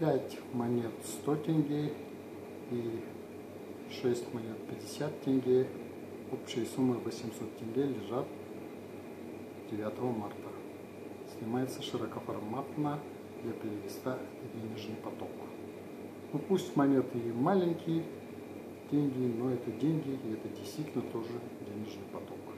5 монет 100 тенге и 6 монет 50 тенге. Общей суммы 800 тенге лежат 9 марта. Снимается широкоформатно для перевеста денежный поток. Ну пусть монеты и маленькие деньги, но это деньги, и это действительно тоже денежный поток.